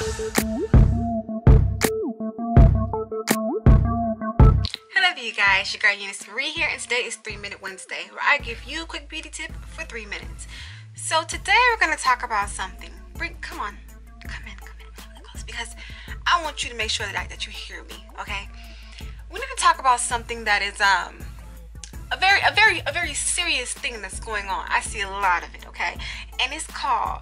Hello you guys, your girl Euniyce Marie here and today is 3 Minute Wednesday where I give you a quick beauty tip for 3 minutes. So today we're going to talk about something. Bring, come on, come in, come in close because I want you to make sure that, that you hear me, okay? We're going to talk about something that is um a very a very a very serious thing that's going on. I see a lot of it, okay? And it's called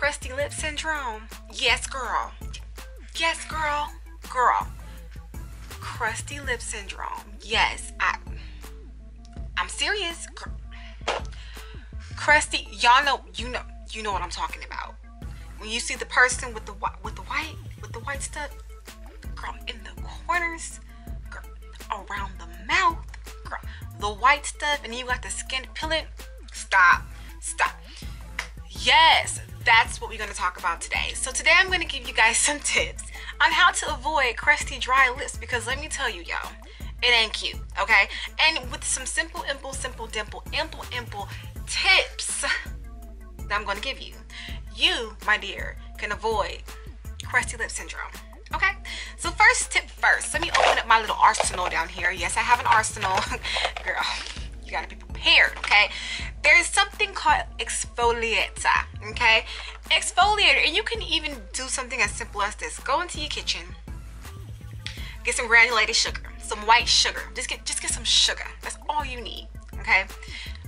crusty lip syndrome. Yes, girl. Yes, girl. Girl crusty lip syndrome. Yes, I I'm serious. Crusty, y'all know you know you know what I'm talking about. When you see the person with the with the white with the white stuff, girl, in the corners, girl, around the mouth, girl, the white stuff, and you got the skin peeling. Stop, stop. Yes, that's what we're going to talk about today. So today I'm going to give you guys some tips on how to avoid crusty dry lips because let me tell you y'all it ain't cute okay? And with some simple imple simple dimple imple imple tips that i'm going to give you you my dear can avoid crusty lip syndrome okay? So first tip first let me open up my little arsenal down here. Yes i have an arsenal. Girl you gotta be prepared okay there's something called exfoliator okay? Exfoliator and you can even do something as simple as this. Go into your kitchen get some granulated sugar some white sugar. Just get just get some sugar. That's all you need okay?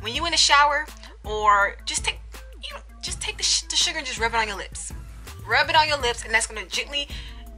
When you in the shower or just take you know just take the, the sugar and just rub it on your lips. Rub it on your lips and that's going to gently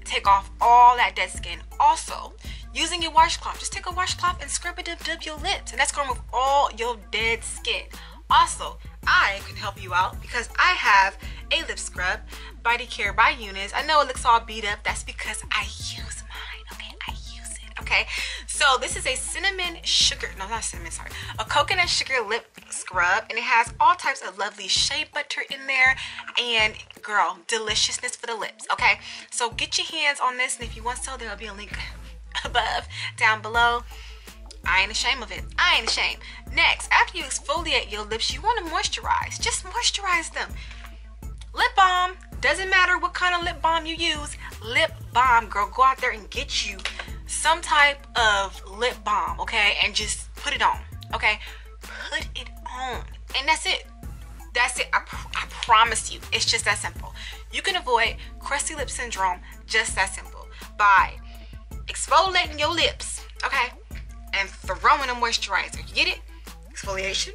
take off all that dead skin. Also using your washcloth just take a washcloth and scrub it up, up your lips and that's to remove all your dead skin also I can help you out because I have a lip scrub, Body Care by Euniyce. I know it looks all beat up. That's because I use mine, okay? I use it, okay? So this is a cinnamon sugar, no, not cinnamon, sorry. A coconut sugar lip scrub, and it has all types of lovely shea butter in there, and girl, deliciousness for the lips, okay? So get your hands on this, and if you want so, there'll be a link above, down below. I ain't ashamed of it. I ain't ashamed. Next, after you exfoliate your lips, you want to moisturize. Just moisturize them. Lip balm. Doesn't matter what kind of lip balm you use. Lip balm, girl. Go out there and get you some type of lip balm, okay? And just put it on, okay? Put it on. And that's it. That's it. I, pr I promise you. It's just that simple. You can avoid crusty lip syndrome just that simple by exfoliating your lips, okay? And throwing a moisturizer. You get it? Exfoliation,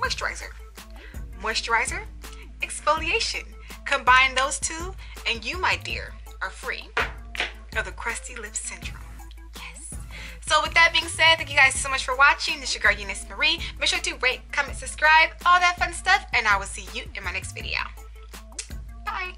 moisturizer. Moisturizer, exfoliation. Combine those two, and you, my dear, are free of the crusty lip syndrome. Yes. So with that being said, thank you guys so much for watching. This is your girl Euniyce Marie. Make sure to rate, comment, subscribe, all that fun stuff, and I will see you in my next video. Bye.